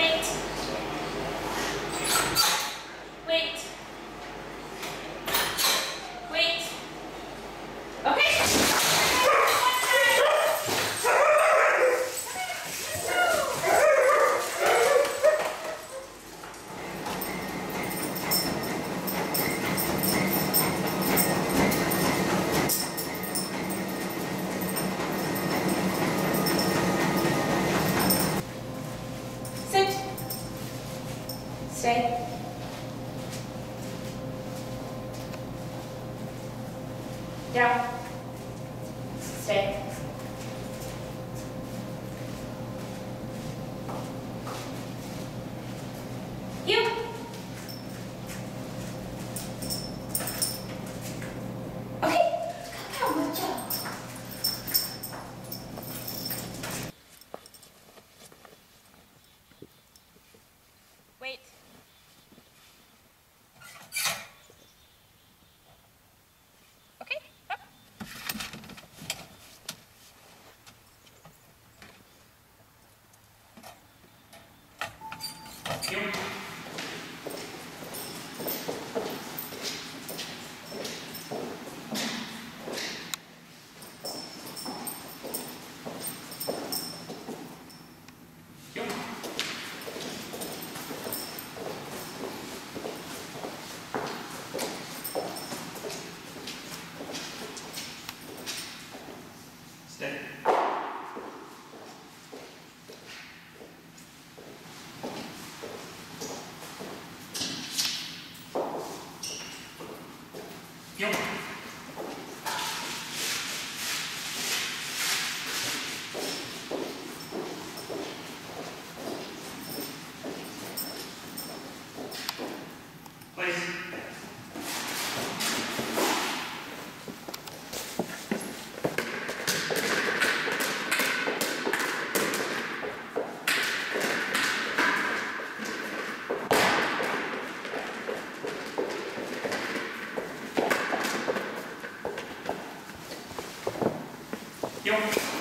perfect Stay. Down. Stay. Yo. Yep.